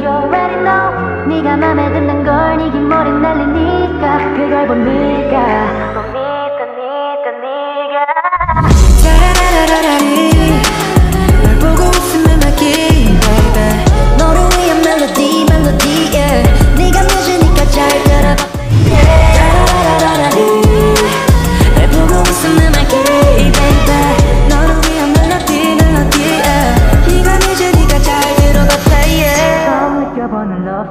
you already know. 네가 맘에 드는 걸 네긴 머리 날리니까 그걸 본 네가